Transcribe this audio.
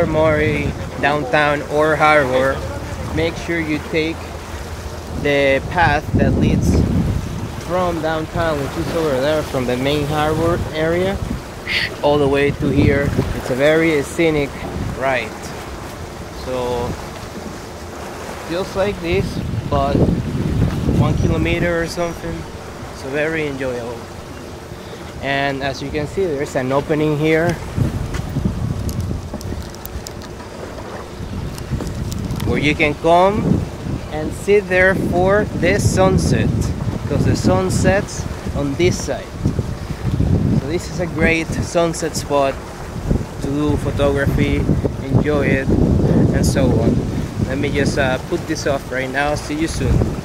In Tobermory, downtown or harbor, make sure you take the path that leads from downtown, which is over there, from the main harbor area, all the way to here. It's a very scenic ride. So, feels like this, but one kilometer or something. So very enjoyable. And as you can see, there's an opening here where you can come and sit there for the sunset because the sun sets on this side. So this is a great sunset spot to do photography, enjoy it, and so on. Let me just uh, put this off right now. See you soon.